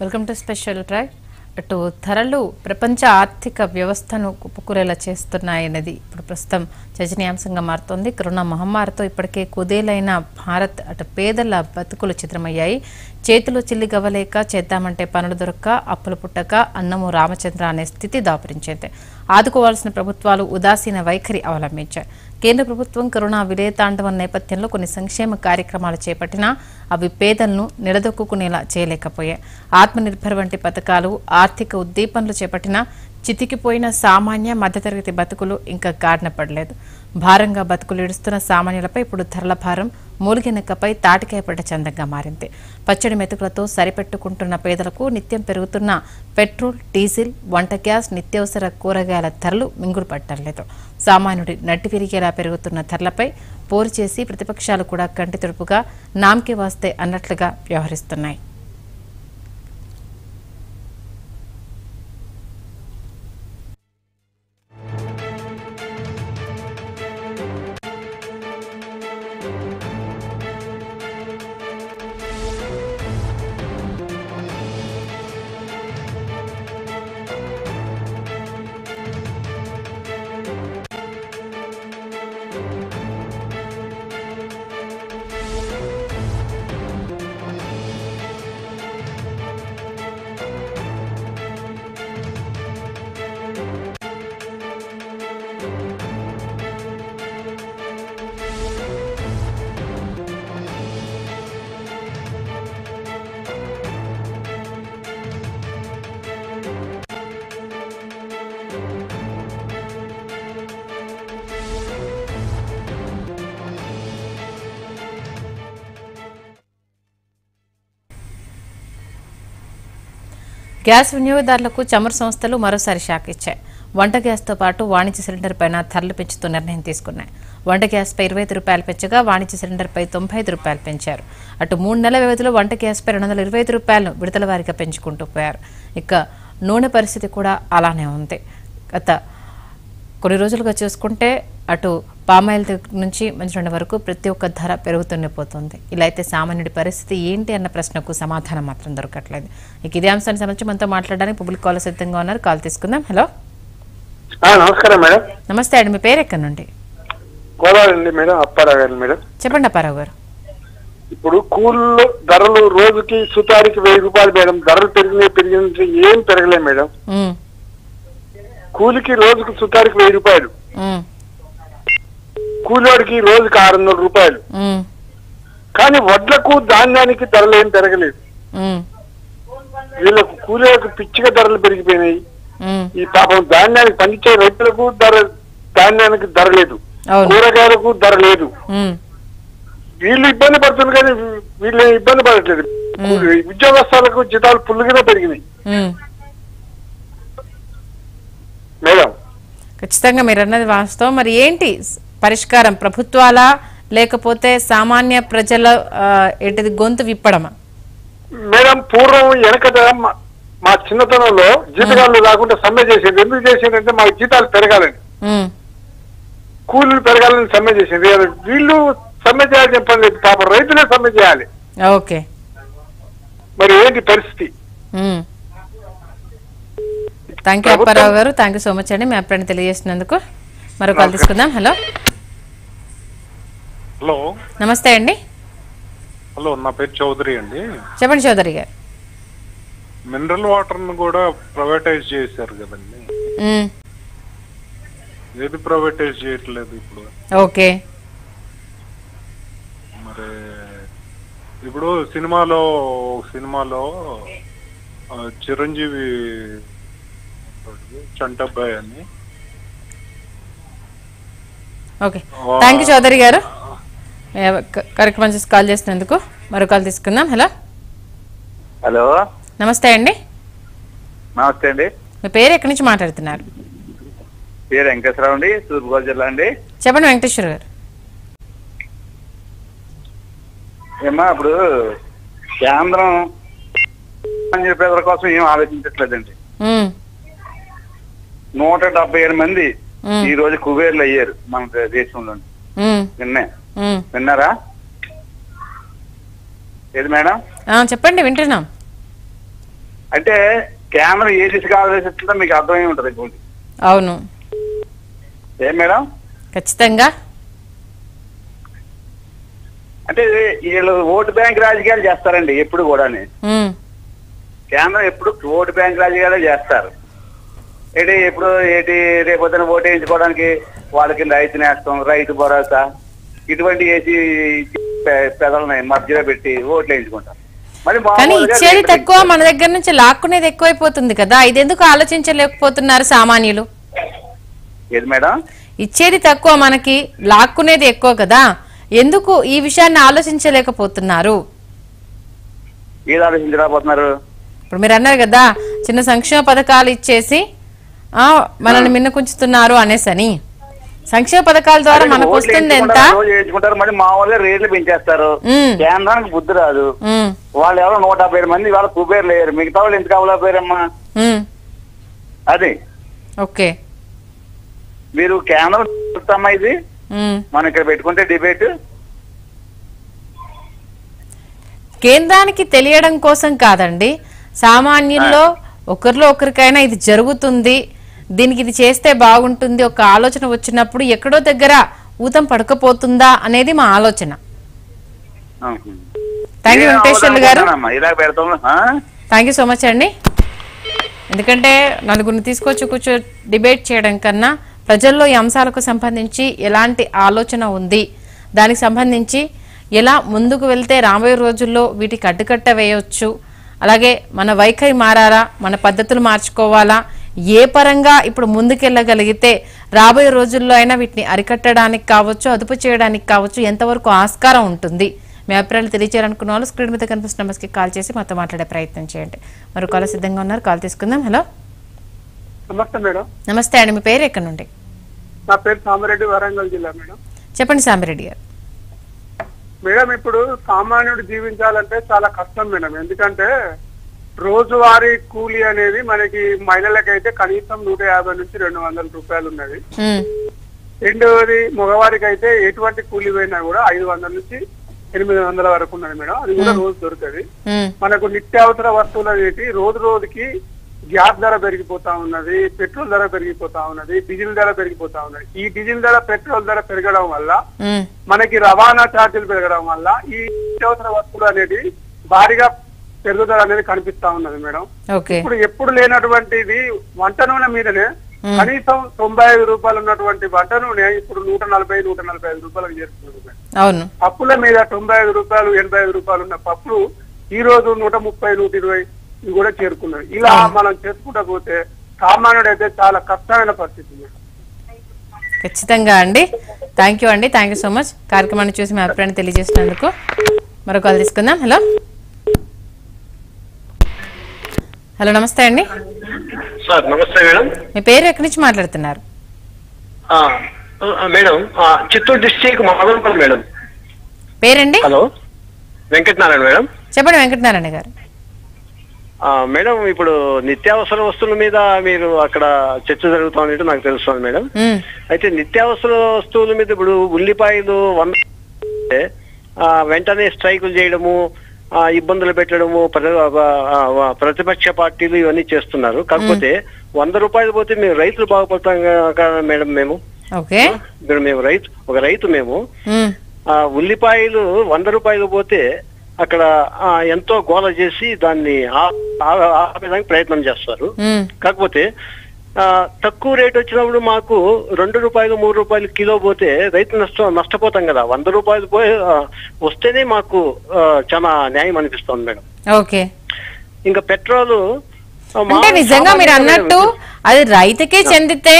Welcome to special track. అటు ధరలు ప్రపంచ ఆర్థిక వ్యవస్థను కుప్పకూరేలా చేస్తున్నాయన్నది ఇప్పుడు ప్రస్తుతం చర్చనీయాంశంగా మారుతోంది. కరోనా మహమ్మారితో ఇప్పటికే కుదేలైన భారత్ అటు పేదల బతుకులు చిత్రమయ్యాయి. చేతిలో చిల్లి గవ్వలేక చేద్దామంటే పనులు దొరక్క అప్పులు పుట్టక అన్నము రామచంద్ర అనే స్థితి దాపురించింది. ఆదుకోవాల్సిన ప్రభుత్వాలు ఉదాసీన వైఖరి అవలంబించాయి. కేంద్ర ప్రభుత్వం కరోనా విలయతాండవం నేపథ్యంలో కొన్ని సంక్షేమ కార్యక్రమాలు చేపట్టినా అవి పేదలను నిలదొక్కునేలా చేయలేకపోయాయి. ఆత్మనిర్భర్ వంటి పథకాలు ఆర్థిక ఉద్దీపనలు చేపట్టినా చితికిపోయిన సామాన్య మధ్యతరగతి బతుకులు ఇంకా గాడిన పడలేదు. భారంగా బతుకులు ఇడుస్తున్న సామాన్యులపై ఇప్పుడు ధరల భారం మూలిగెనక్కపై తాటికాయపడ్డ చందంగా మారింది. పచ్చడి మెతుకులతో సరిపెట్టుకుంటున్న పేదలకు నిత్యం పెరుగుతున్న పెట్రోల్ డీజిల్ వంట గ్యాస్ నిత్యావసర కూరగాయల ధరలు మింగుడు పట్టలేదు సామాన్యుడి నట్టి విరిగేలా పెరుగుతున్న ధరలపై పోరు చేసి ప్రతిపక్షాలు కూడా కంటి తుడుపుగా నామకే వాస్తే అన్నట్లుగా వ్యవహరిస్తున్నాయి. గ్యాస్ వినియోగదారులకు చమురు సంస్థలు మరోసారి షాక్ ఇచ్చాయి. వంట గ్యాస్తో పాటు వాణిజ్య సిలిండర్ పైన ధరలు పెంచుతూ నిర్ణయం తీసుకున్నాయి. వంట గ్యాస్పై ఇరవై ఐదు రూపాయలు పెంచగా వాణిజ్య సిలిండర్పై తొంభై ఐదు రూపాయలు పెంచారు. అటు మూడు నెలల వ్యవధిలో వంట గ్యాస్పై రెండు వందల ఇరవై ఐదు రూపాయలను విడతల వారిగా పెంచుకుంటూ పోయారు. ఇక నూనె పరిస్థితి కూడా అలానే ఉంది. గత కొన్ని రోజులుగా చూసుకుంటే అటు పామాయిల్ దగ్గర నుంచి మంచినీళ్ళ వరకు ప్రతి ఒక్క ధర పెరుగుతూనే పోతుంది. ఇలా అయితే సామాన్యుడి పరిస్థితి ఏంటి అన్న ప్రశ్నకు సమాధానం మాత్రం దొరకట్లేదు. ఇక ఇదే అంశానికి సంబంధించి మనతో మాట్లాడడానికి పబ్లిక్ కాల్ సిద్ధంగా ఉన్నారు. కాల్ తీసుకుందాం. హలో. నమస్కారం మేడం. నమస్తే అండి. మీ పేరు ఎక్కడి నుండి? గోదావరి మేడం అప్పారావు గారు మేడం. చెప్పండి అప్పారావు గారు. ఇప్పుడు కూలీలు ధరలు రోజుకి సుతారికి వెయ్యి రూపాయలు మేడం. ధరలు పెరిగిన ఏం పెరగలేదు మేడం. కూలికి రోజుకి సుతారికి వెయ్యి రూపాయలు. ఉమ్, కూలివాడికి రోజుకి ఆరు వందల రూపాయలు కానీ వడ్లకు ధాన్యానికి ధరలు ఏం పెరగలేదు. వీళ్ళకు కూలీలకు పిచ్చిగా ధరలు పెరిగిపోయినాయి. ఈ పాపం ధాన్యానికి పండించే రైతులకు ధర ధాన్యానికి ధర లేదు. కూరగాయలకు ధర లేదు. వీళ్ళు ఇబ్బంది పడుతున్నారు కానీ వీళ్ళు ఏం ఇబ్బంది పడట్లేదు. ఉద్యోగస్తులకు జీతాలు పుల్లుగానే పెరిగినాయి. మేడం. ఖచ్చితంగా మీరు అన్నది వాస్తవం. మరి ఏంటి? పరిష్కారం ప్రభుత్వాలా లేకపోతే సామాన్య ప్రజల ఏంటిది గొంతు విప్పడమా? మేడం పూర్వం వెనకట మా- మా చిన్నతనంలో జీతగాళ్ళు రాకుండా సమ్మె చేసేది. ఎందుకు చేసేదంటే మాకు జీతాలు పెరగాలని. కూలీలు పెరగాలని సమ్మె చేసేది. వీళ్ళు సమ్మె చేయాలని చెప్పండి లేదు. పాపం రైతులే సమ్మె చేయాలి. ఓకే. మరి ఏంటి పరిస్థితి? థ్యాంక్ యూ అప్పారావు గారు. థ్యాంక్ యూ సో మచ్ అండి. మీ అభిప్రాయం తెలియజేసినందుకు. మరో కాల్ తీసుకుందాం. హలో. హలో. నమస్తే అండి. హలో నా పేరు చౌదరి అండి. చెప్పండి చౌదరి గారు. మినరల్ వాటర్ను కూడా ప్రైవేటైజ్ చేశారు కదండి. ఏది ప్రైవేటైజ్ చేయట్లేదు ఇప్పుడు. ఓకే. మరి ఇప్పుడు సినిమాలో సినిమాలో చిరంజీవి చంటబ్బాయి అని ఓకే. థ్యాంక్ యూ చౌదరి గారు. కార్యక్రమం చేసి కాల్ చేసినందుకు. మరో కాల్ తీసుకుందాం. హలో. హలో. నమస్తే అండి. నమస్తే అండి. మీ పేరు ఎక్కడి నుంచి మాట్లాడుతున్నారు? పేరు వెంకటేశ్వరరావు అండి. తూర్పుగోదావరి జిల్లా అండి. చెప్పండి వెంకటేశ్వర గారు. ఏమా ఇప్పుడు కేంద్రం పేదల కోసం ఏం ఆలోచించట్లేదండి. నూట డెబ్బై ఏడు మంది ఈ రోజు కుబేర్లు అయ్యారు మన దేశంలో నిన్నే. విన్నారా? ఏది మేడం? చెప్పండి వింటున్నాం. అంటే కేంద్రం ఏ దిశగా ఆలోచిస్తుందో మీకు అర్థమై ఉంటది అవును. ఏం మేడం? ఖచ్చితంగా. అంటే వీళ్ళు ఓటు బ్యాంక్ రాజకీయాలు చేస్తారండి ఎప్పుడు కూడా కేంద్రం ఎప్పుడు ఓటు బ్యాంక్ రాజకీయాలే చేస్తారు. ఏంటి ఎప్పుడు ఏంటి రేపొద్దున ఓటు వేయించుకోవడానికి వాళ్ళకి రైతు నేస్తం రైతు భరోసా ఇటువంటి వేసి పె- పెదలని మధ్యలో పెట్టి ఓట్లు వేయించుకుంటారు మరి కానీ ఇచ్చేది తక్కువ మన దగ్గర నుంచి లాక్కునేది ఎక్కువైపోతుంది కదా ఇదెందుకు ఆలోచించలేకపోతున్నారు సామాన్యులు? ఏది మేడం? ఇచ్చేది తక్కువ మనకి లాక్కునేది ఎక్కువ కదా ఎందుకు ఈ విషయాన్ని ఆలోచించలేకపోతున్నారు? ఇప్పుడు మీరు అన్నారు కదా చిన్న సంక్షేమ పథకాలు ఇచ్చేసి ఆ మనల్ని మిన్నకుంచుతున్నారు అనేసని. సంక్షేమ పథకాల ద్వారా మనకు వస్తుంది ఎంత? వేయించుకుంటారు మళ్ళీ మామూలుగా రేట్లు పెంచేస్తారు. కేంద్రానికి బుద్ధి రాదు. వాళ్ళు ఎవరో నూట డెబ్బై ఐదు మంది వాళ్ళ కుబేరు లేరు. మిగతా వాళ్ళు ఎందుకు అవ్వలేకపోయారమ్మా అది. ఓకే. మీరు కేంద్రం చూస్తామా ఇది. మనం ఇక్కడ పెట్టుకుంటే డిబేట్. కేంద్రానికి తెలియడం కోసం కాదండి. సామాన్యుల్లో ఒకరిలో ఒకరికైనా ఇది జరుగుతుంది. దీనికి ఇది చేస్తే బాగుంటుంది ఒక ఆలోచన వచ్చినప్పుడు ఎక్కడో దగ్గర ఊతం పడకపోతుందా అనేది మా ఆలోచన. థ్యాంక్ యూ వెంకటేశ్వర్లు గారు? థ్యాంక్ యూ సో మచ్ అండి. ఎందుకంటే నలుగురిని తీసుకొచ్చి కూర్చో డిబేట్ చేయడం కన్నా ప్రజల్లో ఈ అంశాలకు సంబంధించి ఎలాంటి ఆలోచన ఉంది? దానికి సంబంధించి ఎలా ముందుకు వెళ్తే రాబోయే రోజుల్లో వీటికి అడ్డుకట్ట వేయవచ్చు అలాగే మన వైఖరి మారాలా? మన పద్ధతులు మార్చుకోవాలా? ఏ పరంగా ఇప్పుడు ముందుకెళ్ళగలిగితే రాబోయే రోజుల్లో అయినా వీటిని అరికట్టడానికి కావచ్చు అదుపు చేయడానికి కావచ్చు ఎంతవరకు ఆస్కారం ఉంటుంది? మీ అభిప్రాయాలు తెలియజేయాలనుకున్న వాళ్ళు స్క్రీన్ మీద కనిపిస్తున్న నెంబర్స్కి కాల్ చేసి మాతో మాట్లాడే ప్రయత్నం చేయండి. మరి కాల్ సిద్ధంగా ఉన్నారు. కాల్ తీసుకుందాం. హలో. నమస్తే మేడం. నమస్తే అండి. మీ పేరు ఎక్కడి నుండి? నా పేరు సామిరెడ్డి వరంగల్ జిల్లా మేడం. చెప్పండి సామిరెడ్డి గారు. మేడం ఇప్పుడు సామాన్యుడు జీవించాలంటే చాలా కష్టం మేడం. ఎందుకంటే రోజువారీ కూలీ అనేది మనకి మహిళలకైతే కనీసం నూట యాభై నుంచి రెండు వందల రూపాయలు ఉన్నది. రెండవది మగవారికి అయితే ఎటువంటి కూలీ పోయినా కూడా ఐదు వందల నుంచి ఎనిమిది వందల వరకు ఉన్నది మేడం. అది కూడా రోజు దొరుకుతుంది. మనకు నిత్యావసర వస్తువులు అనేవి రోజు రోజుకి గ్యాస్ ధర పెరిగిపోతా ఉన్నది పెట్రోల్ ధర పెరిగిపోతా ఉన్నది డీజిల్ ధర పెరిగిపోతా ఉన్నది. ఈ డీజిల్ ధర పెట్రోల్ ధర పెరగడం వల్ల మనకి రవాణా ఛార్జీలు పెరగడం వల్ల ఈ నిత్యావసర వస్తువులు అనేది భారీగా పెరుగుదల అనేది కనిపిస్తా ఉన్నది మేడం. ఇప్పుడు ఎప్పుడు లేనటువంటిది వంట నూనె మీదనే కనీసం తొంభై ఐదు రూపాయలు ఉన్నటువంటి వంట నూనె ఇప్పుడు నూట నలభై నూట నలభై ఐదు రూపాయలకు మేడం. అవును. పప్పుల మీద తొంభై ఐదు రూపాయలు ఎనభై ఐదు రూపాయలు ఉన్న పప్పులు ఈ రోజు నూట ముప్పై నూట ఇరవై ఇవి కూడా చేరుకున్నాయి ఇలా మనం చేసుకుంటా పోతే సామాన్యుడు అయితే చాలా కష్టమైన పరిస్థితి మేడం. ఖచ్చితంగా అండి. థ్యాంక్ యూ అండి. థ్యాంక్ యూ సో మచ్ కార్యక్రమాన్ని చూసి మీ అభిప్రాయాన్ని తెలియజేసినందుకు మరో కాల్ తీసుకుందాం. హలో హలో నమస్తే అండి. సార్ నమస్తే మేడం. మీ పేరు ఎక్కడి నుంచి మాట్లాడుతున్నారు? Madam Chittoor district Madanapalle madam. పేరండి? Hello Venkatanarayana madam. చెప్పండి వెంకటనారాయణ గారు. మేడం ఇప్పుడు నిత్యావసర వస్తువుల మీద మీరు అక్కడ చర్చ జరుగుతున్నట్టు నాకు తెలుస్తుంది మేడం. అయితే నిత్యావసర వస్తువుల మీద ఇప్పుడు ఉల్లిపాయలు వంద వెంటనే స్ట్రైకులు చేయడము ఇబ్బందులు పెట్టడము ప్రతిపక్ష పార్టీలు ఇవన్నీ చేస్తున్నారు. కాకపోతే వంద రూపాయలు పోతే మేము రైతులు బాగుపడతాం కదా మేడం మేము. ఇప్పుడు మేము రైతు ఒక రైతు మేము. ఆ ఉల్లిపాయలు వంద రూపాయలు పోతే అక్కడ ఎంతో గోల చేసి దాన్ని ఆపేదానికి ప్రయత్నం చేస్తారు. కాకపోతే తక్కువ రేట్ వచ్చినప్పుడు మాకు రెండు రూపాయలు మూడు రూపాయలు కిలో పోతే రైతు నష్టం నష్టపోతాం కదా. వంద రూపాయలు పోయి వస్తేనే మాకు చాలా న్యాయం అనిపిస్తుంది మేడం. ఓకే. ఇంకా పెట్రోల్ అంటే నిజంగా మీరు అన్నట్టు అది రైతుకే చెందితే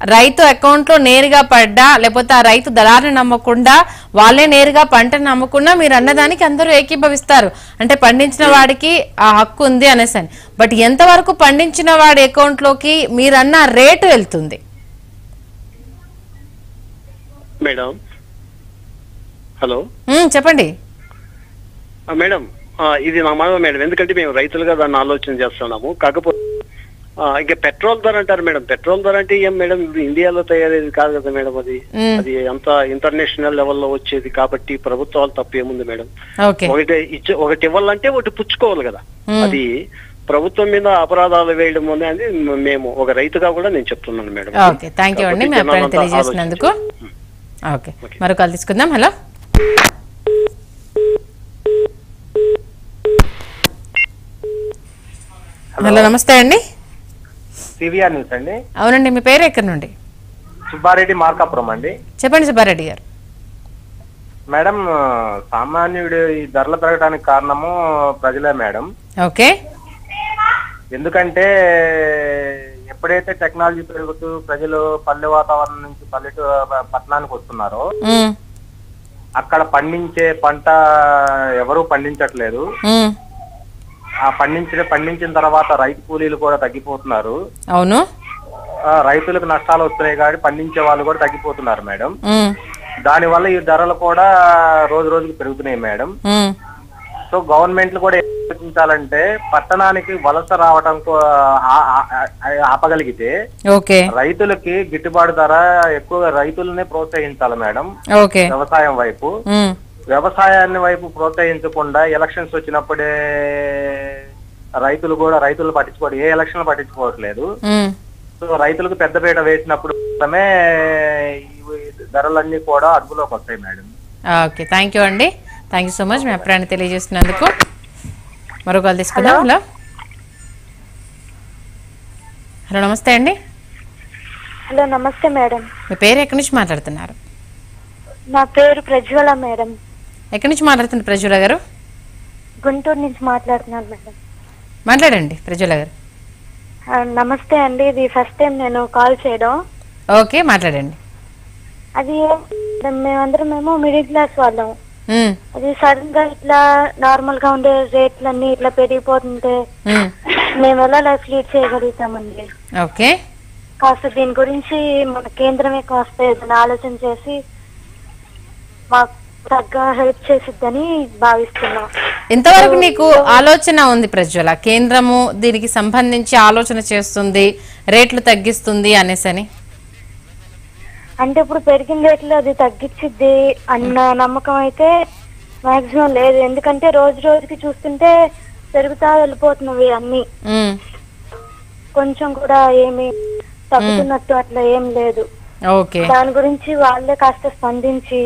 రైతు అకౌంట్లో నేరుగా పడ్డా లేకపోతే ఆ రైతు దళాన్ని నమ్మకుండా వాళ్ళే నేరుగా పంటను నమ్మకుండా మీరు అన్నదానికి అందరూ ఏకీభవిస్తారు. అంటే పండించిన వాడికి ఆ హక్కు ఉంది అనేసి అని. బట్ ఎంతవరకు పండించిన వాడి అకౌంట్లోకి మీరన్న రేటు వెళ్తుంది? మేడం. హలో. చెప్పండి. మేడం ఇది నా మేడం. ఎందుకంటే మేము రైతులుగా దాన్ని ఆలోచన చేస్తున్నాము. కాకపోతే ఇంకా పెట్రోల్ ధర అంటారు మేడం. పెట్రోల్ ధర అంటే ఏం మేడం? ఇది ఇండియాలో తయారయ్యేది కాదు కదా మేడం అది. అది అంత ఇంటర్నేషనల్ లెవెల్లో వచ్చేది కాబట్టి ప్రభుత్వాలు తప్పు ఏముంది మేడం. ఒకటి ఇచ్చే ఒకటి ఇవ్వాలంటే ఒకటి పుచ్చుకోవాలి కదా. అది ప్రభుత్వం మీద అపరాధాలు వేయడం అనేది మేము ఒక రైతుగా కూడా నేను చెప్తున్నాను మేడం. ఓకే. థ్యాంక్ యూ అండి. మీ అభిప్రాయం తెలియజేసినందుకు. ఓకే. మరో కాల్ తీసుకుందాం. హలో. హలో నమస్తే అండి. సివిఆర్ న్యూస్ అండి. అవునండి మీ పేరు ఎక్కడి నుండి? సుబ్బారెడ్డి మార్కాపురం అండి. చెప్పండి సుబ్బారెడ్డి గారు. మేడం సామాన్యుడు ఈ ధరలు పెరగడానికి కారణము ప్రజలే మేడం. ఓకే. ఎందుకంటే ఎప్పుడైతే టెక్నాలజీ పెరుగుతూ ప్రజలు పల్లె వాతావరణం నుంచి పల్లెటూ పట్టణానికి వస్తున్నారో అక్కడ పండించే పంట ఎవరూ పండించట్లేదు. ఆ పండించిన పండించిన తర్వాత రైతు కూలీలు కూడా తగ్గిపోతున్నారు. అవును. రైతులకు నష్టాలు వస్తున్నాయి కాబట్టి పండించే వాళ్ళు కూడా తగ్గిపోతున్నారు మేడం. ఉమ్, దానివల్ల ఈ ధరలు కూడా రోజు రోజుకు పెరుగుతున్నాయి మేడం. సో గవర్నమెంట్లు కూడా ఏం ఆలోచించాలంటే పట్టణానికి వలస రావడం ఆపగలిగితే ఓకే. రైతులకి గిట్టుబాటు ధర ఎక్కువగా రైతులనే ప్రోత్సహించాలి మేడం. వ్యవసాయం వైపు. వ్యవసాయాన్ని వైపు ప్రోత్సహించకుండా ఎలక్షన్స్ వచ్చినప్పుడే రైతులు కూడా రైతులు పట్టించుకోవడం ఏ ఎలక్షన్ పట్టించుకోవట్లేదు. సో రైతులకు పెద్దపీట వేసినప్పుడు మాత్రమే ధరలన్నీ కూడా అదుపులోకి వస్తాయి మేడం. ఓకే థ్యాంక్ యూ అండి. థ్యాంక్ యూ సో మచ్ మీ అభిప్రాయాన్ని తెలియజేసినందుకు మరో కాల్ తీసుకుందాం. హలో హలో నమస్తే అండి. హలో నమస్తే మేడం. మీ పేరు ఎక్కడి నుంచి మాట్లాడుతున్నారు? నా పేరు ప్రజ్వల మేడం. ఎక్కడి నుంచి మాట్లాడుతున్నారు ప్రజ్వల గారు? గుంటూరు నుంచి మాట్లాడుతున్నాను మేడం. మాట్లాడండి ప్రజ్వల గారు. నమస్తే అండి. ఇది ఫస్ట్ టైం నేను కాల్ చేయడం. ఓకే మాట్లాడండి. అది మేమందరం మేము మిడిల్ క్లాస్ వాళ్ళం. అది సడన్గా ఇట్లా నార్మల్గా ఉండే రేట్లన్నీ ఇట్లా పెరిగిపోతుంటే మేము ఎలా లైఫ్ లీడ్ చేయగలుగుతామండి? ఓకే. కాస్త దీని గురించి మన కేంద్రమే కాస్త ఏదైనా ఆలోచన చేసి మాకు తగ్గ హెల్ప్ చేసిద్దని భావిస్తున్నాం. ఇంతవరకు నీకు ఆలోచన ఉంది ప్రజ్వల? కేంద్రము దీనికి సంబంధించి ఆలోచన చేస్తుంది రేట్లు తగ్గిస్తుంది అనేసని? అంటే ఇప్పుడు పెరిగిన రేట్లు అది తగ్గించిద్ది అన్న నమ్మకం అయితే మాక్సిమం లేదు. ఎందుకంటే రోజు రోజుకి చూస్తుంటే పెరుగుతా వెళ్ళిపోతున్నవి అన్ని. కొంచెం కూడా ఏమి తగ్గుతున్నట్టు అట్లా ఏం లేదు. దాని గురించి వాళ్ళే కాస్త స్పందించి.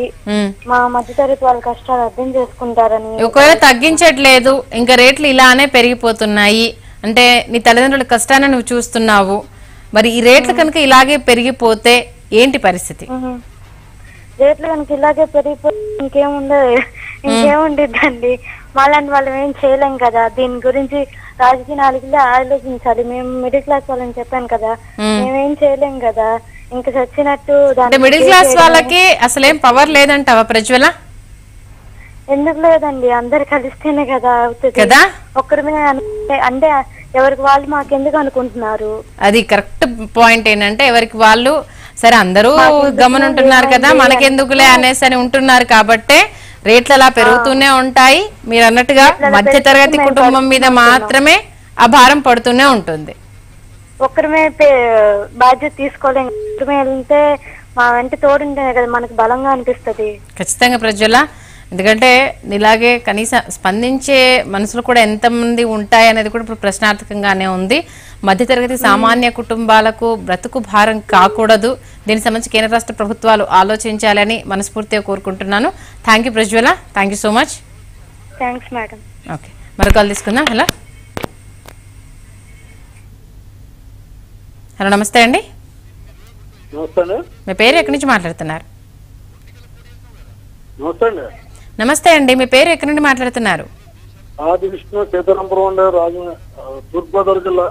మా మధ్యతరగతి వాళ్ళ కష్టాలు అర్థం చేసుకుంటారని ఒకవేళ తగ్గించట్లేదు ఇంకా రేట్లు ఇలానే పెరిగిపోతున్నాయి. అంటే నీ తల్లిదండ్రుల కష్టాన్ని నువ్వు చూస్తున్నావు. మరి ఈ రేట్లు కనుక ఇలాగే పెరిగిపోతే ఏంటి పరిస్థితి. రేట్లు కనుక ఇలాగే పెరిగిపోతే ఇంకేముండదు. ఇంకేముండిద్దండి. మాలాంటి వాళ్ళం ఏం చేయలేం కదా. దీని గురించి రాజకీయ నాలుగులో ఆలోచించాలి. మేము మిడిల్ క్లాస్ వాళ్ళని చెప్పాను కదా. మేమేం చేయలేం కదా. ఇంకా చచ్చినట్టు మిడిల్ క్లాస్ వాళ్ళకి అసలేం పవర్ లేదంటావా ప్రజ్వల? ఎందుకు లేదండి? అందరు కలిస్తేనే కదా అవుతుంది. కదా? ఒక్కరిమే అంటే అంటే ఎవరికి వాళ్ళు మాకెందుకు అనుకుంటున్నారు? అది కరెక్ట్ పాయింట్ ఏంటంటే ఎవరికి వాళ్ళు సరే అందరూ గమనుంటున్నారు కదా మనకెందుకులే అనేసి అని ఉంటున్నారు కాబట్టే రేట్లు అలా పెరుగుతూనే ఉంటాయి. మీరు అన్నట్టుగా మధ్య తరగతి కుటుంబం మీద మాత్రమే ఆ భారం పడుతూనే ఉంటుంది. ఒక్కరిమే బాధ్యత తీసుకోలేం. ఒక్కరిమే వెళ్తే మా వెంట తోడుంటేనే కదా మనకు బలంగా అనిపిస్తది. ఖచ్చితంగా ప్రజ్వల. ఎందుకంటే ఇలాగే కనీసం స్పందించే మనసులు కూడా ఎంతమంది ఉంటాయి అనేది కూడా ఇప్పుడు ప్రశ్నార్థకంగానే ఉంది. మధ్యతరగతి సామాన్య కుటుంబాలకు బ్రతుకు భారం కాకూడదు. దీనికి సంబంధించి కేంద్ర రాష్ట్ర ప్రభుత్వాలు ఆలోచించాలని మనస్ఫూర్తిగా కోరుకుంటున్నాను. Thank you Prajwala. Thank you so much. Thanks madam. Okay. మరో కాల్ తీసుకుందాం. హలో. హలో నమస్తే అండి. మీ పేరు ఎక్కడి నుంచి మాట్లాడుతున్నారు? నమస్తే అండి మీ పేరు ఎక్కడి నుండి మాట్లాడుతున్నారు? ఆది విష్ణు సీతారాంపురం తూర్పుగోదావరి జిల్లా.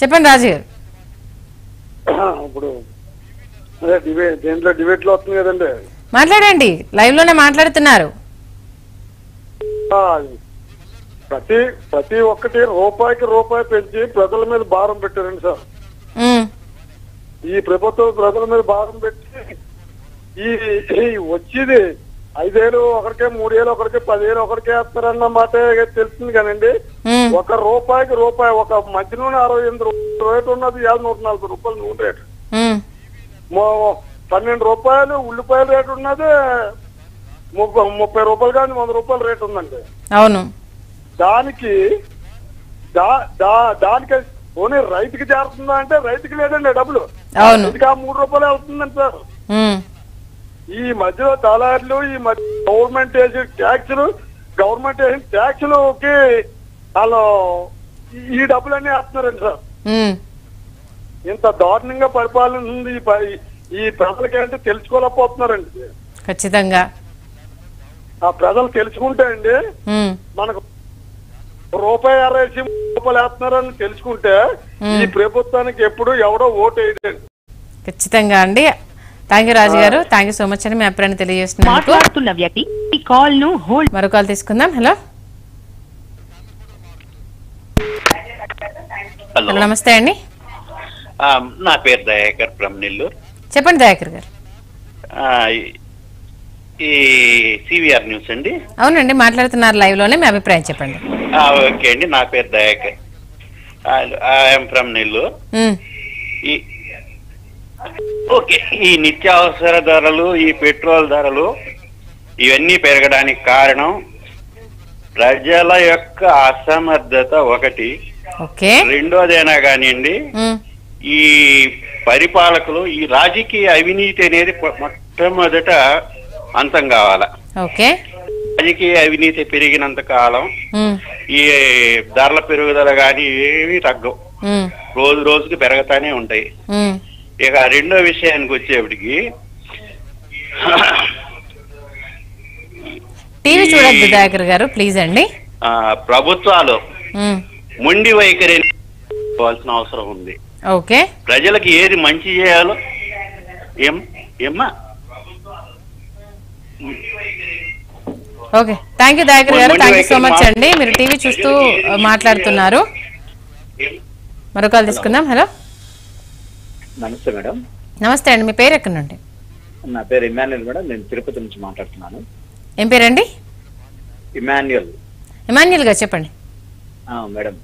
చెప్పండి రాజు గారు. ఇప్పుడు దేంట్లో డిబేట్లో వస్తుంది కదండి. మాట్లాడండి లైవ్లోనే మాట్లాడుతున్నారు ప్రతి ప్రతి ఒక్కటి రూపాయికి రూపాయి పెంచి ప్రజల మీద భారం పెట్టారండి సార్. ఈ ప్రభుత్వం ప్రజల మీద భారం పెట్టి ఈ వచ్చేది ఐదేళ్ళు ఒకరికే మూడేళ్ళు ఒకరికే పదివేలు ఒకరికే వేస్తారన్న మాట తెలుస్తుంది కానండి. ఒక రూపాయికి రూపాయి ఒక మధ్య నూనె అరవై ఎనిమిది రూపాయలు రేటు ఉన్నది ఇవాళ నూట నలభై రూపాయలు నూనె రేటు. పన్నెండు రూపాయలు ఉల్లిపాయల రేటు ఉన్నది ముప్పై ముప్పై రూపాయలు కానీ వంద రూపాయల రేటు ఉందండి. అవును. దానికి దా దానికి పోనీ రైతుకి చేరుతుందా అంటే రైతుకి లేదండి డబ్బులు. రైతుకి ఆ మూడు రూపాయలు వెళ్తుందండి సార్. ఈ మధ్యలో దళారులు ఈ మధ్య గవర్నమెంట్ వేసిన ట్యాక్సులు గవర్నమెంట్ వేసిన ట్యాక్సులకి వాళ్ళు ఈ- డబ్బులన్నీ వేస్తున్నారండి సార్. ఇంత దారుణంగా పరిపాలన ఉంది ఈ ప్రజలకేంటే తెలుసుకోలేకపోతున్నారండి. ఖచ్చితంగా. ఆ ప్రజలు తెలుసుకుంటే అండి మనకు రూపాయి అరవై రూపాయలు వేస్తున్నారని తెలుసుకుంటే ఈ ప్రభుత్వానికి ఎప్పుడు ఎవడో ఓటు వేయడండి ఖచ్చితంగా అండి. థ్యాంక్ యూ రాజు గారు. థ్యాంక్ యూ సో మచ్ అని మీ అభిప్రాయాన్ని తెలియజేస్తున్నాను మాట్లాడుతున్న వ్యక్తి ఈ కాల్ను హోల్డ్ మరో కాల్ తీసుకుందాం. హలో హలో నమస్తే అండి. నా పేరు దయాకర్ ఫ్రమ్ నెల్లూరు చెప్పండి దయాకర్ గారు. ఆ, ఈ- సివిఆర్ న్యూస్ అండి? అవునండి మాట్లాడుతున్నారు లైవ్లోనే మీ అభిప్రాయం చెప్పండి. ఓకే అండి నా పేరు Dayakar. I'm from Nellore okay ఈ నిత్యావసర ధరలు ఈ పెట్రోల్ ధరలు ఇవన్నీ పెరగడానికి కారణం ప్రజల యొక్క అసమర్థత ఒకటి. రెండోదైనా కానివ్వండి ఉమ్, ఈ పరిపాలకులు ఈ రాజకీయ అవినీతి అనేది మొట్టమొదట అంతం కావాల. ఓకే. రాజకీయ అవినీతి పెరిగినంత కాలం ఈ ధరల పెరుగుదల కానీ ఏవి తగ్గవు. రోజు రోజుకి పెరగతానే ఉంటాయి. ఇక రెండో విషయానికి వచ్చేప్పటికి టీవీ చూడొద్దు దయాకర్ గారు ప్లీజ్ అండి. ప్రభుత్వాలు మొండి వైఖరి పోవాల్సిన అవసరం ఉంది. ఓకే. ప్రజలకు ఏది మంచి చేయాలో ఏం ఏమ్మా? ఓకే. థ్యాంక్ యూ దయాకర్ గారు. థ్యాంక్ యూ సో మచ్ అండి. మీరు టీవీ చూస్తూ ఆ, మాట్లాడుతున్నారు. మరో కాల్ తీసుకుందాం. హలో నమస్తే మేడం. నమస్తే అండి. మీ పేరు ఎక్కడి నుండి నా పేరు ఇమాన్యుల్ మేడం. నేను తిరుపతి నుంచి మాట్లాడుతున్నాను. ఏం పేరండి? ఇమాన్యుల్ ఇమాన్యుల్ గారు చెప్పండి. మేడం.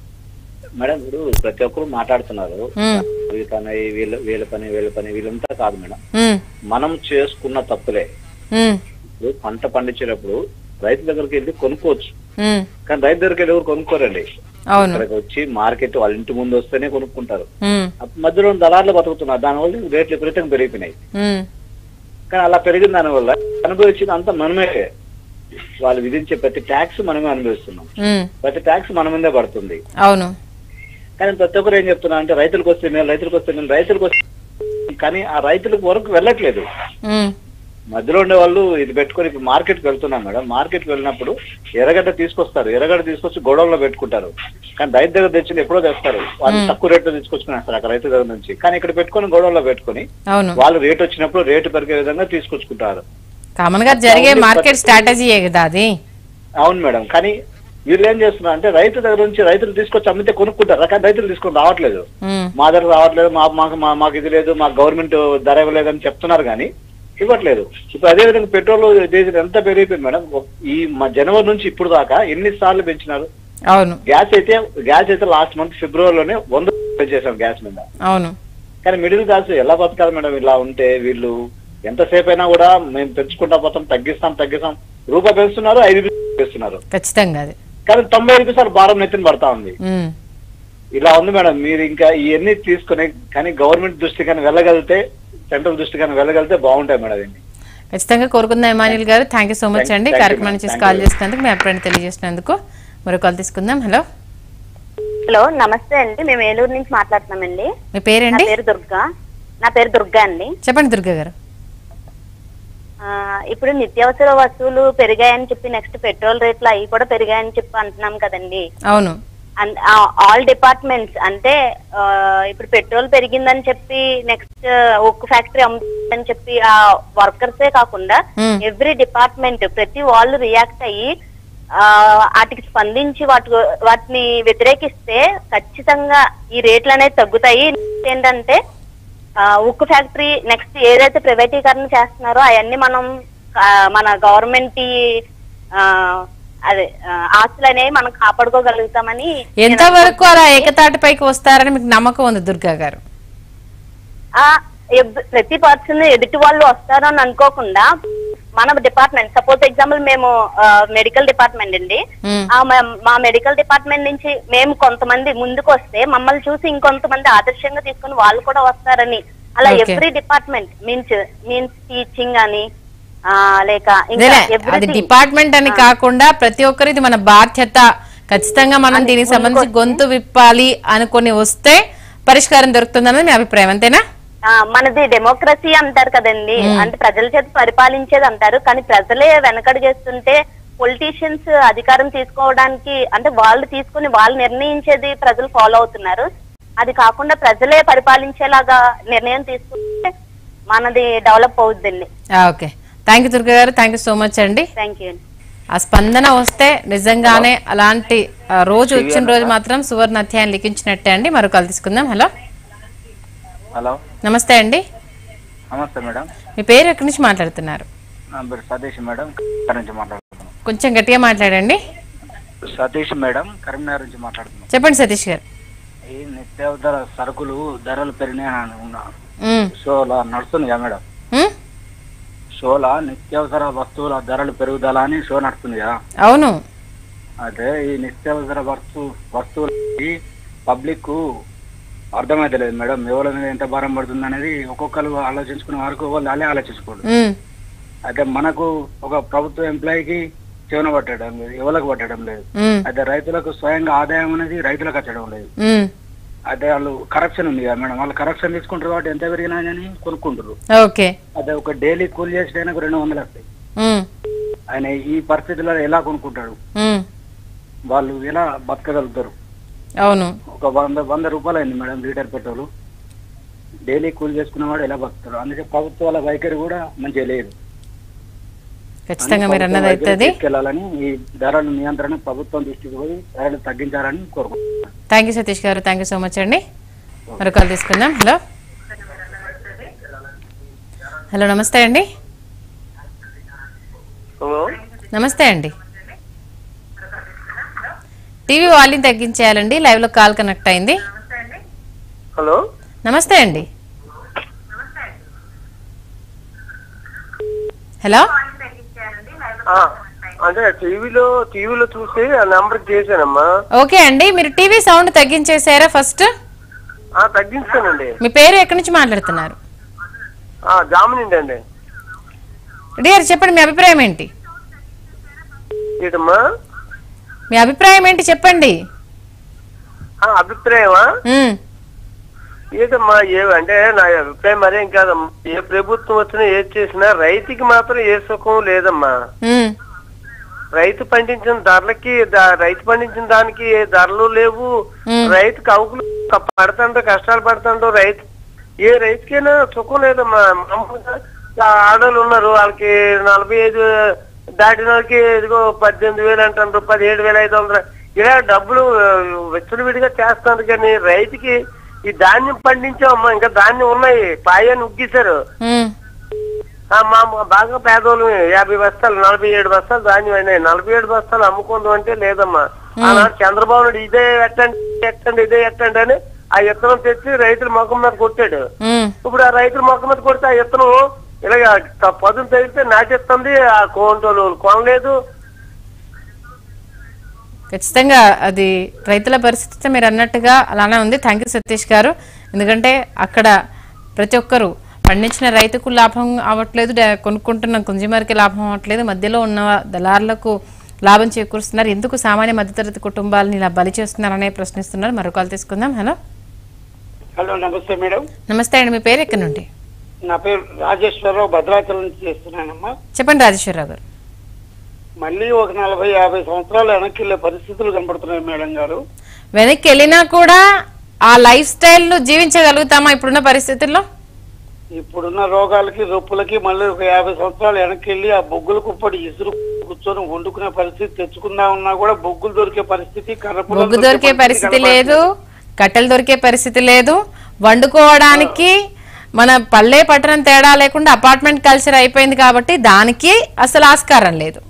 మేడం ఇప్పుడు ప్రతి ఒక్కరు మాట్లాడుతున్నారు. వీళ్ళ పని వీళ్ళ వీళ్ళ పని వీళ్ళ పని వీళ్ళంతా కాదు మేడం. మనం చేసుకున్న తప్పులే. పంట పండించేటప్పుడు రైతు దగ్గరికి వెళ్ళి కొనుక్కోవచ్చు. కానీ రైతు దగ్గరికి వెళ్ళి ఎవరు కొనుక్కోరండి? అవును. ఇక్కడికి వచ్చి మార్కెట్ వాళ్ళ ఇంటి ముందు వస్తేనే కొనుక్కుంటారు. మధ్యలో దళార్లు బతుకుతున్నారు. దానివల్ల రేట్లు విపరీతంగా పెరిగిపోయినాయి. కానీ అలా పెరిగిన దానివల్ల అనుభవించింది అంతా మనమే. వాళ్ళు విధించే ప్రతి ట్యాక్స్ మనమే అనుభవిస్తున్నాం. ప్రతి ట్యాక్స్ మన మీదే పడుతుంది. అవును. కానీ ప్రతి ఒక్కరు ఏం చెప్తున్నా అంటే రైతులకు వస్తే మేము రైతులకు వస్తే మేము రైతులకు వస్తే కానీ ఆ రైతులకు వరకు వెళ్ళట్లేదు. మధ్యలో ఉండే వాళ్ళు ఇది పెట్టుకొని ఇప్పుడు మార్కెట్కి వెళ్తున్నాం మేడం. మార్కెట్కి వెళ్ళినప్పుడు ఎర్రగడ్డ తీసుకొస్తారు. ఎర్రగడ్డ తీసుకొచ్చి గొడవలో పెట్టుకుంటారు. కానీ రైతు దగ్గర తెచ్చింది ఎప్పుడో తెస్తారు. వాళ్ళు తక్కువ రేట్లో తీసుకొచ్చుకుని వస్తారు అక్కడ రైతు దగ్గర నుంచి. కానీ ఇక్కడ పెట్టుకొని గొడవలో పెట్టుకొని వాళ్ళు రేట్ వచ్చినప్పుడు రేటు పెరిగే విధంగా తీసుకొచ్చుకుంటారు. కామన్గా జరిగే మార్కెట్ స్ట్రాటజీయే కదా అది? అవును మేడం. కానీ వీళ్ళు ఏం చేస్తున్నారు అంటే రైతు దగ్గర నుంచి రైతులు తీసుకొచ్చి అమ్మితే కొనుక్కుంటారు. కానీ రైతులు తీసుకొని రావట్లేదు. మా దగ్గర రావట్లేదు. మా మాకు మాకు ఇది లేదు. మాకు గవర్నమెంట్ ధర ఇవ్వలేదని చెప్తున్నారు కానీ ఇవ్వట్లేదు. ఇప్పుడు అదే విధంగా పెట్రోల్ డీజిల్ ఎంత పెరిగిపోయింది మేడం? ఈ జనవరి నుంచి ఇప్పుడు దాకా ఎన్ని సార్లు పెంచినారు? అవును. గ్యాస్ అయితే గ్యాస్ అయితే లాస్ట్ మంత్ ఫిబ్రవరిలోనే వంద పెంచేసాం గ్యాస్ మీద. అవును. కానీ మిడిల్ క్లాస్ ఎలా బతకాలి మేడం ఇలా ఉంటే వీళ్ళు? ఎంతసేపు అయినా కూడా మేము పెంచుకుంటా పోతాం తగ్గిస్తాం తగ్గిస్తాం. రూపాయి పెంచుతున్నారు ఐదు రూపాయలు పెంచుతున్నారు. ఖచ్చితంగా కానీ తొంభై ఐదు సార్లు భారం నెత్తిన పడతా ఉంది. ఇలా ఉంది మేడం. మీరు ఇంకా ఇవన్నీ తీసుకుని కానీ గవర్నమెంట్ దృష్టి కానీ వెళ్ళగలిగితే సెంట్రల్ దృష్టి కానీ వెళ్ళగలిగితే బాగుంటాయి మేడం ఇవన్నీ ఖచ్చితంగా కోరుకుందాం ఇమాన్యుల్ గారు. థ్యాంక్ యూ సో మచ్ అండి. Thank you, కార్యక్రమాన్ని. చేసి కాల్. చేసినందుకు మీ అభిప్రాయం తెలియజేసినందుకు మరో కాల్ తీసుకుందాం. హలో హలో నమస్తే అండి. మేము ఏలూరు నుంచి మాట్లాడుతున్నామండి. మీ నా పేరేంటి పేరు దుర్గా. నా పేరు దుర్గా అండి. చెప్పండి దుర్గా గారు. ఆ, ఇప్పుడు నిత్యావసర వస్తువులు పెరిగాయని చెప్పి నెక్స్ట్ పెట్రోల్ రేట్లు అవి కూడా పెరిగాయని చెప్పి అంటున్నాం కదండి. అవును. ఆల్ డిపార్ట్మెంట్స్ అంటే ఇప్పుడు పెట్రోల్ పెరిగిందని చెప్పి నెక్స్ట్ ఉక్కు ఫ్యాక్టరీ అమ్ముతుందని చెప్పి ఆ వర్కర్సే కాకుండా Hmm. ఎవ్రీ డిపార్ట్మెంట్ ప్రతి వాళ్ళు రియాక్ట్ అయ్యి ఆ, వాటికి స్పందించి వాటి వాటిని వ్యతిరేకిస్తే ఖచ్చితంగా ఈ రేట్లు అనేది తగ్గుతాయి ఏంటంటే ఆ, ఉక్కు ఫ్యాక్టరీ నెక్స్ట్ ఏదైతే ప్రైవేటీకరణ చేస్తున్నారో అవన్నీ మనం మన గవర్నమెంట్ అదే ఆస్తులు అనేవి మనం కాపాడుకోగలుగుతామని ఎంతవరకు అలా ఏకతాటిపైకి వస్తారని మీకు నమ్మకం ఉంది దుర్గా గారు? ప్రతి పర్సన్ ఎదుటి వాళ్ళు వస్తారు అని అనుకోకుండా మన డిపార్ట్మెంట్ సపోజ్ ఎగ్జాంపుల్ మేము మెడికల్ డిపార్ట్మెంట్ అండి. మా- మెడికల్ డిపార్ట్మెంట్ నుంచి మేము కొంతమంది ముందుకు వస్తే మమ్మల్ని చూసి ఇంకొంతమంది ఆదర్శంగా తీసుకుని వాళ్ళు కూడా వస్తారని. అలా. Every department means means teaching అని లేక అది. డిపార్ట్మెంట్ అని కాకుండా ప్రతి ఒక్కరిది మన బాధ్యత. ఖచ్చితంగా మనం దీనికి సంబంధించి గొంతు విప్పాలి అనుకొని వస్తే పరిష్కారం దొరుకుతుందన్నది మీ అభిప్రాయం అంతేనా? ఆ, మనది డెమోక్రసీ అంటారు కదండి. అంటే ప్రజల చేత పరిపాలించేది అంటారు. కానీ ప్రజలే వెనకడుగేస్తుంటే పొలిటీషియన్స్ అధికారం తీసుకోవడానికి అంటే వాళ్ళు తీసుకుని వాళ్ళు నిర్ణయించేది ప్రజలు ఫాలో అవుతున్నారు. అది కాకుండా ప్రజలే పరిపాలించేలాగా నిర్ణయం తీసుకుంటే మనది డెవలప్ అవుద్దండి. ఓకే. థ్యాంక్ యూ దుర్గా గారు. థ్యాంక్ యూ సో మచ్ అండి. థ్యాంక్ యూ ఆ స్పందన వస్తే నిజంగానే అలాంటి ఆ, రోజు వచ్చిన రోజు మాత్రం సువర్ణ అధ్యాయం లిఖించినట్టే అండి. మరొక కాల్ తీసుకుందాం. హలో హలో నమస్తే అండి. నమస్తే మేడం. మీ పేరు ఎక్కడి నుంచి మాట్లాడుతున్నారు? సతీష్ మేడం. కరీంనగర్ నుంచి మాట్లాడుతున్నాను. కొంచెం గట్టిగా మాట్లాడండి. సతీష్ మేడం కరీంనగర్ నుంచి మాట్లాడుతున్నాను. చెప్పండి సతీష్ గారు. ఈ నిత్యావసర సరుకులు ధరలు పెరిగినాయి అని ఉన్నా ఉమ్, షోలా నడుస్తుంది కదా మేడం? షోలా నిత్యావసర వస్తువుల ధరలు పెరుగుదల అని షో నడుస్తుంది కదా. అవును. అయితే ఈ నిత్యావసర వస్తు వస్తువులకి పబ్లిక్ అర్థమైతలేదు మేడం. ఎవరి మీద ఎంత భారం పడుతుంది అనేది ఒక్కొక్కరు ఆలోచించుకునే వరకు వాళ్ళు అలా ఆలోచించుకోడు అయితే మనకు ఒక ప్రభుత్వ ఎంప్లాయీకి చెవున పట్టడం లేదు ఎవరికి పట్టడం లేదు. అయితే రైతులకు స్వయంగా ఆదాయం అనేది రైతులకు వచ్చడం లేదు. అయితే వాళ్ళు కరప్షన్ ఉంది కదా మేడం. వాళ్ళు కరప్షన్ తీసుకుంటారు కాబట్టి ఎంత పెరిగినా కానీ కొనుక్కుంటారు. ఓకే. అదే ఒక డైలీ కూలి చేసేటైనా రెండు వందలు వస్తాయి. ఆయన ఈ పరిస్థితుల్లో ఎలా కొనుక్కుంటాడు? వాళ్ళు ఎలా బతకగలుగుతారు? అవును. ఒక వంద వంద రూపాయలు అయింది మేడం లీటర్ పెట్రోల్. డైలీ కూలి చేసుకున్నవాడు ఎలా బతుకుతారు అందుకే ప్రభుత్వాల వైఖరి కూడా మంచిగా లేదు. ఖచ్చితంగా మీరు అన్నది అవుతుంది. ఈ ధరల నియంత్రణ ప్రభుత్వం దృష్టికి పోయి ధరలు తగ్గించాలని కోరుకుంటున్నాను. థ్యాంక్ యూ సతీష్ గారు. థ్యాంక్ యూ సో మచ్ అండి. మరొక కాల్ తీసుకుందాం. హలో హలో నమస్తే అండి. హలో నమస్తే అండి. టీవీ వాల్యూమ్ తగ్గించేయాలండి. లైవ్లో కాల్ కనెక్ట్ అయింది. హలో నమస్తే అండి. హలో అంటే టీవీలో టీవీలో చూసి ఆ నెంబర్ చేశానమ్మా. ఓకే అండి మీరు టీవీ సౌండ్ తగ్గించేసారా ఫస్ట్? ఆ, తగ్గించానండి. మీ పేరు ఎక్కడి నుంచి మాట్లాడుతున్నారు? ఆ, జామనిండి అండి. గారు చెప్పండి మీ అభిప్రాయం ఏంటి? ఏంటమ్మా? మీ అభిప్రాయం ఏంటి చెప్పండి. అభిప్రాయమా? ఏంటమ్మా ఏ అంటే నా అభిప్రాయం మరేం కాదమ్మా. ఏ ప్రభుత్వం వచ్చినా ఏది చేసినా రైతుకి మాత్రం ఏ సుఖం లేదమ్మా. రైతు పండించిన ధరలకి రైతు పండించిన దానికి ఏ ధరలు లేవు. రైతుకి అవుకులు పడుతుంటో కష్టాలు పడుతుంటో రైతు ఏ రైతుకైనా సుఖం లేదమ్మా. మామూలుగా ఆడవాళ్ళు ఉన్నారు వాళ్ళకి నలభై ఐదు దాటిన వాళ్ళకి ఇదిగో పద్దెనిమిది వేలు అంటారు పదిహేడు వేల ఐదు వందలు. ఇలా డబ్బులు విచ్చలవిడిగా చేస్తున్నారు కానీ రైతుకి ఈ ధాన్యం పండించామమ్మా ఇంకా ధాన్యం ఉన్నాయి. పాయాన్ని ఉగ్గేశారు. మా బాగా పేదోళ్ళు యాభై బస్తాలు నలభై ఏడు బస్తాలు ధాన్యం అయినాయి. నలభై ఏడు బస్తాలు అమ్ముకుందాం అంటే లేదమ్మా. ఆనాడు చంద్రబాబు నాయుడు ఇదే ఎట్టండి ఎట్టండి ఇదే ఎట్టండి అని ఆ ఇత్తనం తెచ్చి రైతుల మొఖం మీద కొట్టాడు. ఇప్పుడు ఆ రైతుల మొఖం మీద కొడితే ఆ ఇత్తనం ఇలాగ పదును తగిలితే నాటేస్తుంది ఆ కోంటోళ్ళు కొనలేదు ఖచ్చితంగా అది రైతుల పరిస్థితి మీరు అన్నట్టుగా అలానే ఉంది. థ్యాంక్ యూ సతీష్ గారు. ఎందుకంటే అక్కడ ప్రతి ఒక్కరు పండించిన రైతుకు లాభం అవ్వట్లేదు కొనుక్కుంటున్న కన్జ్యూమర్కి లాభం అవ్వట్లేదు మధ్యలో ఉన్న దళారులకు లాభం చేకూరుస్తున్నారు. ఎందుకు సామాన్య మధ్యతరగతి కుటుంబాలని ఇలా బలి చేస్తున్నారనే ప్రశ్నిస్తున్నారు. మరో కాల్ తీసుకుందాం. హలో హలో నమస్తే మేడం. నమస్తే అండి. మీ పేరు ఎక్కడి నుండి? నా పేరు రాజేశ్వరరావు భద్రాచలం చేస్తున్నానమ్మా. చెప్పండి రాజేశ్వరరావు గారు. మళ్ళీ ఒక నలభై యాభై సంవత్సరాలు వెనక్కి వెళ్ళే పరిస్థితులు కనబడుతున్నాయి మేడం గారు. వెనక్కి వెళ్ళినా కూడా ఆ లైఫ్ స్టైల్ను జీవించగలుగుతామా ఇప్పుడున్న పరిస్థితుల్లో? ఇప్పుడున్న రోగాలకి రొప్పులకి మళ్ళీ ఒక యాభై సంవత్సరాలు వెనక్కి వెళ్ళి ఆ బొగ్గులు కుప్పటి ఇసురు కూర్చొని వండుకునే పరిస్థితి తెచ్చుకుందా ఉన్నా కూడా బొగ్గులు దొరికే పరిస్థితి బొగ్గు దొరికే పరిస్థితి. లేదు కట్టెలు దొరికే పరిస్థితి లేదు వండుకోవడానికి మన పల్లె పట్టణం తేడా లేకుండా అపార్ట్మెంట్ కల్చర్ అయిపోయింది కాబట్టి దానికి అసలు ఆస్కారం లేదు.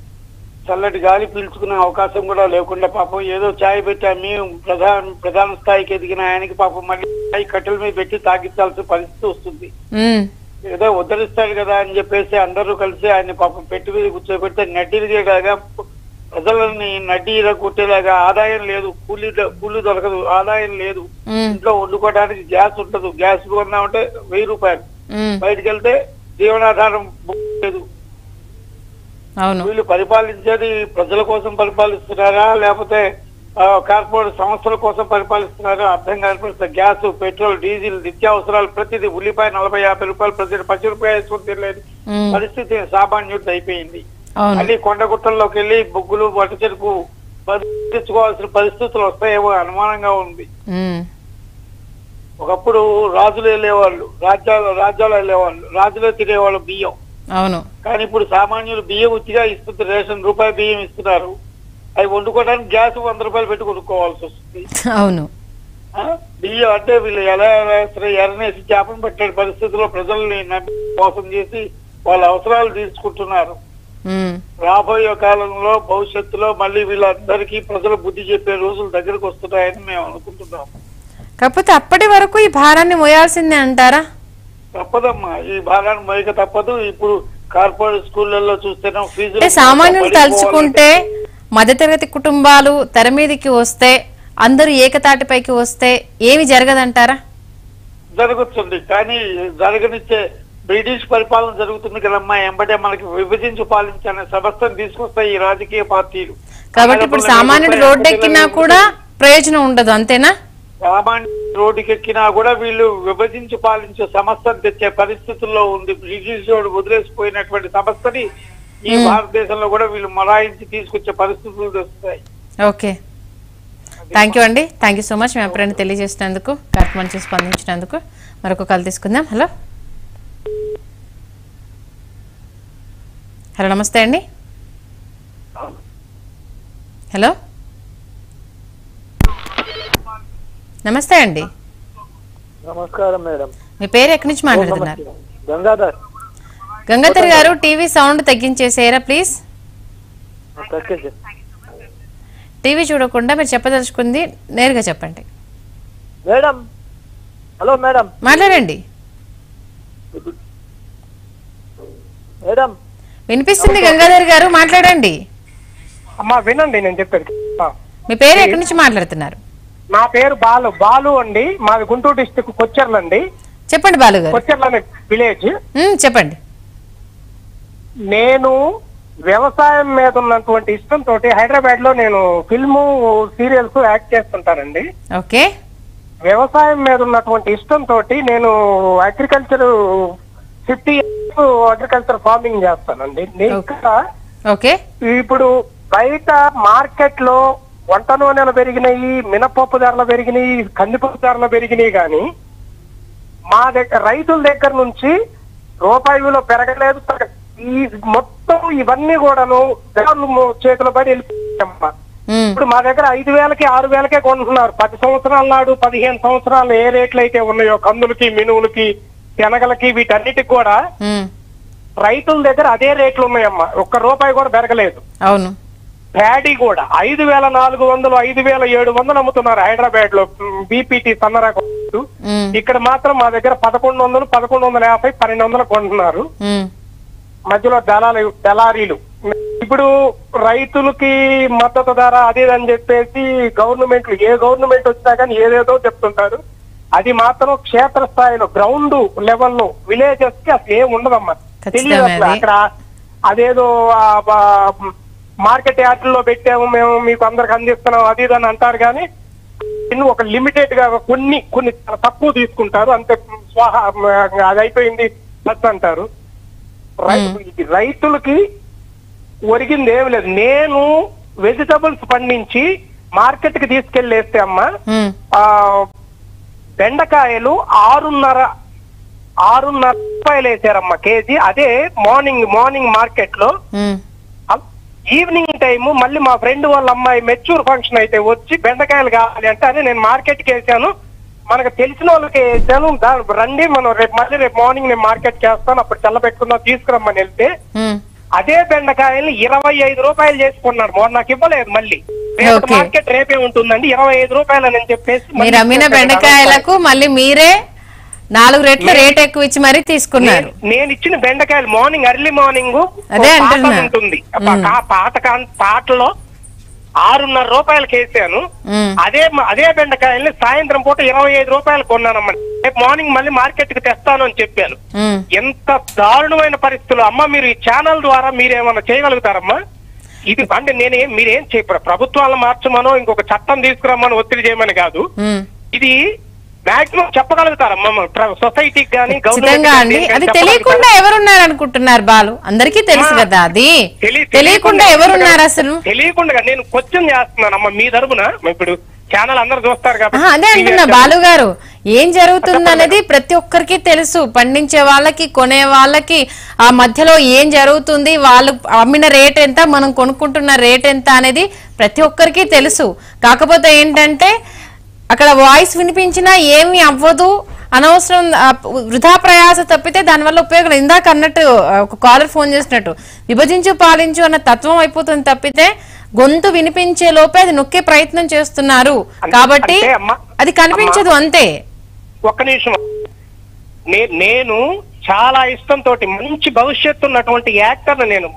చల్లటి గాలి పీల్చుకునే అవకాశం కూడా లేకుండా పాపం ఏదో చాయ్ పెట్టా మేము ప్రధాన ప్రధాన స్థాయికి ఎదిగిన ఆయనకి పాపం మళ్ళీ కట్టెల మీద పెట్టి తాగించాల్సిన పరిస్థితి వస్తుంది. ఏదో ఉద్ధరిస్తాడు కదా అని చెప్పేసి అందరూ కలిసి ఆయన పాపం పెట్టి మీద కూర్చోబెడితే నడ్డిరిగేలాగా ప్రజలని నడ్డీలా కొట్టేలాగా ఆదాయం లేదు కూలీ కూలీ దొరకదు ఆదాయం లేదు. ఇంట్లో వండుకోవడానికి గ్యాస్ ఉండదు. గ్యాస్ కొన్నామంటే వెయ్యి రూపాయలు. ఉమ్, బయటకు వెళ్తే జీవనాధారం లేదు. వీళ్ళు పరిపాలించేది ప్రజల కోసం పరిపాలిస్తున్నారా? లేకపోతే కార్పొరేట్ సంస్థల కోసం పరిపాలిస్తున్నారా? అర్థం పరిస్థితి. గ్యాస్ పెట్రోల్ డీజిల్ నిత్యావసరాలు ప్రతిదీ ఉల్లిపాయ నలభై యాభై రూపాయలు ప్రతి పది రూపాయలు వేసుకుని తినలేదు పరిస్థితి సామాన్యుడిది అయిపోయింది. మళ్ళీ కొండగుట్టల్లోకి వెళ్ళి బొగ్గులు వట చెరుకు తెచ్చుకోవాల్సిన పరిస్థితులు వస్తాయేమో అనుమానంగా ఉంది. ఒకప్పుడు రాజులు వెళ్ళేవాళ్ళు రాజ్యాలు రాజ్యాలు వెళ్ళేవాళ్ళు. రాజులే తినేవాళ్ళు బియ్యం. అవును. కానీ ఇప్పుడు సామాన్యులు బియ్యం ఉచిగా ఇస్తుంది రేషన్ రూపాయి బియ్యం ఇస్తున్నారు. అవి వండుకోవడానికి గ్యాస్ వంద రూపాయలు పెట్టి కొనుక్కోవాల్సి వస్తుంది. అవును? బియ్యం అంటే వీళ్ళు ఎలా వేస్తారు ఎర్రనేసి చేపను పెట్టే పరిస్థితిలో ప్రజల్ని మోసం చేసి వాళ్ళ అవసరాలు తీసుకుంటున్నారు ఉమ్, రాబోయే కాలంలో భవిష్యత్తులో మళ్ళీ వీళ్ళందరికీ ప్రజలు బుద్ధి చెప్పే రోజులు దగ్గరకు వస్తున్నాయని మేము అనుకుంటున్నాం. కాకపోతే అప్పటి వరకు ఈ భారాన్ని మోయాల్సిందే అంటారా? తప్పదమ్మా. ఈ భారాన్ని మోయక తప్పదు. ఇప్పుడు కార్పొరేట్ స్కూళ్ళల్లో చూస్తేనే అంటే ఫీజులు సామాన్యులు తలుచుకుంటే మధ్యతరగతి కుటుంబాలు తెర మీదకి వస్తే అందరూ ఏకతాటిపైకి వస్తే ఏమి జరగదంటారా? జరుగుతుంది. కానీ జరగనిచ్చే బ్రిటిష్ పరిపాలన జరుగుతుంది కదమ్మా. ఎంబటే మనకి విభజించి పాలించనే సంస్థను తీసుకొస్తాయి ఈ రాజకీయ పార్టీలు. కాబట్టి ఇప్పుడు సామాన్యుడు రోడ్డు ఎక్కినా కూడా ప్రయోజనం ఉండదు అంతేనా? సామాన్య రోడ్డుకి ఎక్కినా కూడా వీళ్ళు విభజించి పాలించే సంస్థను తెచ్చే పరిస్థితుల్లో ఉంది. బ్రిటిష్ వాడు వదిలేసిపోయినటువంటి సంస్థని ఈ భారతదేశంలో కూడా వీళ్ళు మరాయించి తీసుకొచ్చే పరిస్థితులు తెస్తాయి. ఓకే. థ్యాంక్ యూ అండి. థ్యాంక్ యూ సో మచ్ మీ అభిప్రాయాన్ని తెలియజేసినందుకు కార్యక్రమం చేసి స్పందించినందుకు. మరొక కాల్ తీసుకుందాం. హలో. హలో నమస్తే అండి. హలో. నమస్తే అండి. నమస్కారం మేడం. మీ పేరు ఎక్కడి నుంచి మాట్లాడుతున్నారు? గంగాధర్. గంగాధర్ గారు టీవీ సౌండ్ తగ్గించేసేయరా ప్లీజ్? టీవీ చూడకుండా మీరు చెప్పదలుచుకుంది నేరుగా చెప్పండి. మేడం. Hello madam. మాట్లాడండి. మేడం. వినిపిస్తుంది గంగాధర్ గారు మాట్లాడండి. అమ్మా వినండి నేను. మీ పేరు ఎక్కడి నుంచి మాట్లాడుతున్నారు? నా పేరు బాలు. బాలు అండి. మాది గుంటూరు డిస్టిక్ కొచ్చెర్ల అండి. చెప్పండి బాలు గారు. కొచ్చెర్ల అనే విలేజ్. చెప్పండి. నేను వ్యవసాయం మీద ఉన్నటువంటి ఇష్టంతో హైదరాబాద్లో నేను ఫిల్ము సీరియల్స్ యాక్ట్ చేస్తుంటానండి. ఓకే. వ్యవసాయం మీద ఉన్నటువంటి ఇష్టంతో నేను agriculture fifty years agriculture farming చేస్తానండి. నేను ఇక్కడ ఇప్పుడు బయట మార్కెట్లో వంట నూనెలు పెరిగినాయి మినపప్పు ధరలు పెరిగినాయి కందిపప్పు ధరలు పెరిగినాయి కానీ మా దగ్గర రైతుల దగ్గర నుంచి రూపాయి విలువ పెరగలేదు. ఈ మొత్తం ఇవన్నీ కూడాను చేతుల పడి వెళ్ళిపోయాయమ్మా. ఇప్పుడు మా దగ్గర ఐదు వేలకి ఆరు వేలకే కొంటున్నారు. పది సంవత్సరాల నాడు పదిహేను సంవత్సరాలు ఏ రేట్లు అయితే ఉన్నాయో కందులకి మినువులకి శనగలకి వీటన్నిటికి కూడా రైతుల దగ్గర అదే రేట్లు ఉన్నాయమ్మా. ఒక్క రూపాయి కూడా పెరగలేదు. అవును. ప్యాడీ కూడా ఐదు వేల నాలుగు వందలు ఐదు వేల ఏడు వందలు అమ్ముతున్నారు హైదరాబాద్లో బీపీటీ సన్నరాకు ఉమ్, ఇక్కడ మాత్రం మా దగ్గర పదకొండు వందలు పదకొండు వందల యాభై పన్నెండు వందలు కొంటున్నారు. మధ్యలో దళాలు దళారీలు. ఇప్పుడు రైతులకి మద్దతు ధర అది ఇది అని చెప్పేసి గవర్నమెంట్ ఏ గవర్నమెంట్ వచ్చినా కానీ ఏదేదో చెప్తుంటారు. అది మాత్రం క్షేత్రస్థాయిలో గ్రౌండ్ లెవెల్లో విలేజెస్కి అసలు ఏం ఉండదమ్మా. తెలియదు. అక్కడ అదేదో మార్కెట్ యార్డుల్లో పెట్టాము మేము మీకు అందరికి అందిస్తున్నాం అది ఇది అని అంటారు కానీ ఇన్ని ఒక లిమిటెడ్గా కొన్ని కొన్ని చాలా తక్కువ తీసుకుంటారు. అంతే స్వాహ అది అయిపోయింది బస్ అంటారు. రైతులకి ఒరిగింది ఏమి లేదు. నేను వెజిటబుల్స్ పండించి మార్కెట్కి తీసుకెళ్ళేస్తే అమ్మా బెండకాయలు ఆరున్నర ఆరున్నర రూపాయలు వేసారమ్మా కేజీ. అదే మార్నింగ్ మార్నింగ్ మార్కెట్లో ఈవినింగ్ టైము మళ్ళీ మా ఫ్రెండ్ వాళ్ళ అమ్మాయి మెచ్యూర్ ఫంక్షన్ అయితే వచ్చి బెండకాయలు కావాలి అంటే అదే నేను మార్కెట్కి వేసాను. మనకు తెలిసిన వాళ్ళకి వేసాను. రండి మనం రేపు మళ్ళీ రేపు మార్నింగ్ నేను మార్కెట్కి వేస్తాను. అప్పుడు చల్ల పెట్టుకుందాం తీసుకురమ్మని వెళ్తే అదే బెండకాయలు ఇరవై ఐదు రూపాయలు చేసుకున్నాడు. మొన్న నాకు ఇవ్వలేదు మళ్ళీ. మార్కెట్ రేపే ఉంటుందండి. ఇరవై ఐదు రూపాయలు అని చెప్పేసి మీరు అమ్మిన. బెండకాయలకు మళ్ళీ మీరే నాలుగు రెట్లు రేట్ ఎక్కువ ఇచ్చి మరీ తీసుకున్నారు. నేను- ఇచ్చిన బెండకాయలు మార్నింగ్ ఎర్లీ మార్నింగ్ అదే. ఉంటుంది. పాత పాటలో ఆరున్నర రూపాయలకి వేసాను. అదే అదే బెండకాయల్ని సాయంత్రం పూట ఇరవై ఐదు రూపాయలు కొన్నానమ్మా. రేపు మార్నింగ్ మళ్ళీ మార్కెట్కి తెస్తాను అని చెప్పాను. ఎంత దారుణమైన పరిస్థితులు. అమ్మ మీరు ఈ ఛానల్ ద్వారా మీరేమన్నా చేయగలుగుతారమ్మా? ఇది అంటే నేనేం మీరేం చేయ ప్రభుత్వాలను మార్చమనో ఇంకొక చట్టం తీసుకురమ్మని ఒత్తిడి చేయమని కాదు. ఇది మాక్సిమం చెప్పగలుగుతారమ్మా సొసైటీకి కానీ ఖచ్చితంగా అండి. అది తెలియకుండా ఎవరున్నారు అనుకుంటున్నారు బాలు? అందరికీ తెలుసు కదా అది. తెలియకుండా ఎవరున్నారు అసలు? తెలియకుండా నేను క్వశ్చన్ చేస్తున్నానమ్మా మీ తరపున? ఇప్పుడు ఛానల్ అందరు చూస్తారు కాబట్టి అదే అంటున్నా బాలు గారు ఏం జరుగుతుంది అనేది ప్రతి ఒక్కరికి తెలుసు. పండించే వాళ్ళకి కొనే వాళ్ళకి ఆ మధ్యలో ఏం జరుగుతుంది వాళ్ళు అమ్మిన రేట్ ఎంత మనం కొనుక్కుంటున్న రేట్ ఎంత అనేది ప్రతి ఒక్కరికి తెలుసు. కాకపోతే ఏంటంటే అక్కడ వాయిస్ వినిపించినా ఏమీ అవ్వదు. అనవసరం వృధా ప్రయాస తప్పితే దానివల్ల ఉపయోగం ఇందాక అన్నట్టు ఒక కాలర్ ఫోన్ చేసినట్టు విభజించు పాలించు అన్న తత్వం అయిపోతుంది తప్పితే గొంతు వినిపించే లోపే అది నొక్కే ప్రయత్నం చేస్తున్నారు. కాబట్టి అది కనిపించదు అంతే. ఒక్క నిమిషం. నేను చాలా ఇష్టంతో మంచి భవిష్యత్తు ఉన్నటువంటి యాక్టర్ నేను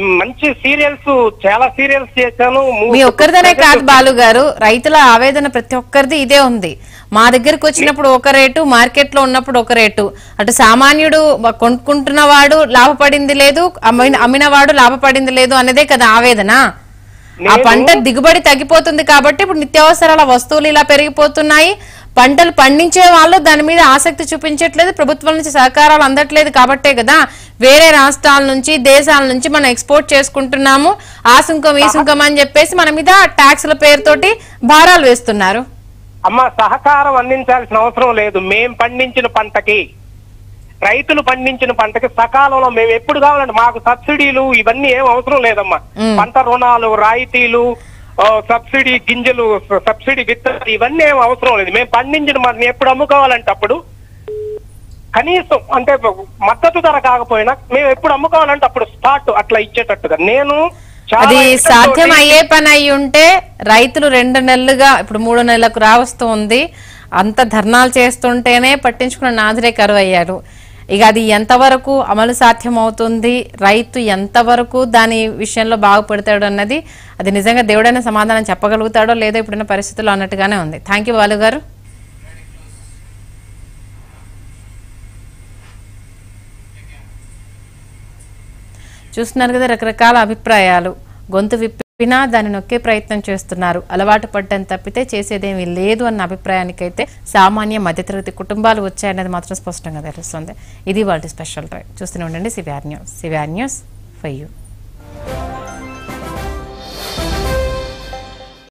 మంచి సీరియల్స్ చాలా సీరియల్స్ చేశాను. మూ- ఒక్కరిదనే కాదు బాలు గారు రైతుల ఆవేదన ప్రతి ఒక్కరిది ఇదే ఉంది. మా దగ్గరకు వచ్చినప్పుడు ఒక రేటు మార్కెట్లో ఉన్నప్పుడు ఒక రేటు. అటు సామాన్యుడు కొనుక్కుంటున్న వాడు లాభపడింది లేదు అమ్మిన వాడు లాభపడింది లేదు అనేదే కదా ఆవేదన. ఆ పంట దిగుబడి తగ్గిపోతుంది కాబట్టి ఇప్పుడు నిత్యావసరాల వస్తువులు ఇలా పెరిగిపోతున్నాయి. పంటలు పండించే వాళ్ళు దాని మీద ఆసక్తి చూపించట్లేదు ప్రభుత్వం నుంచి సహకారాలు అందట్లేదు కాబట్టే కదా వేరే రాష్ట్రాల నుంచి దేశాల నుంచి మనం ఎక్స్పోర్ట్ చేసుకుంటున్నాము. ఆ సుంకం ఈ సుంకం అని చెప్పేసి మన మీద ట్యాక్స్ల పేరుతోటి భారాలు వేస్తున్నారు. అమ్మ సహకారం అందించాల్సిన అవసరం లేదు. మేం పండించిన పంటకి రైతులు పండించిన పంటకి సకాలంలో మేము ఎప్పుడు కావాలంటే మాకు సబ్సిడీలు ఇవన్నీ ఏం అవసరం లేదమ్మా. పంట రుణాలు రాయితీలు సబ్సిడీ గింజలు సబ్సిడీ విత్తనాలు ఇవన్నీ ఏం అవసరం లేదు. మేము పండించిన మనం ఎప్పుడు అమ్ముకోవాలంటే అప్పుడు కనీసం అంటే మద్దతు ధర కాకపోయినా మేము ఎప్పుడు అమ్ముకోవాలంటే అప్పుడు స్టార్ట్ అట్లా ఇచ్చేటట్టుగా. నేను అది సాధ్యం అయ్యే పని అయి ఉంటే రైతులు రెండు నెలలుగా ఇప్పుడు మూడు నెలలకు రావస్తుంది అంత ధర్నాలు చేస్తుంటేనే పట్టించుకున్న నాదురే కరువు అయ్యారు ఇక అది ఎంతవరకు అమలు సాధ్యమవుతుంది? రైతు ఎంతవరకు దాని విషయంలో బాగుపడతాడు అన్నది అది నిజంగా దేవుడైన సమాధానం చెప్పగలుగుతాడో లేదో ఇప్పుడున్న పరిస్థితుల్లో అన్నట్టుగానే ఉంది. థ్యాంక్ యూ బాలు గారు. చూస్తున్నారు కదా రకరకాల అభిప్రాయాలు. గొంతు విప్పినా దాన్ని నొక్కే ప్రయత్నం చేస్తున్నారు. అలవాటు పడ్డం తప్పితే చేసేదేమీ లేదు అన్న అభిప్రాయానికైతే సామాన్య మధ్యతరగతి కుటుంబాలు వచ్చాయనేది మాత్రం స్పష్టంగా తెలుస్తుంది. ఇది వాళ్ళ స్పెషల్ డ్రైవ్. చూస్తూనే ఉండండి CVR news. CVR news for you.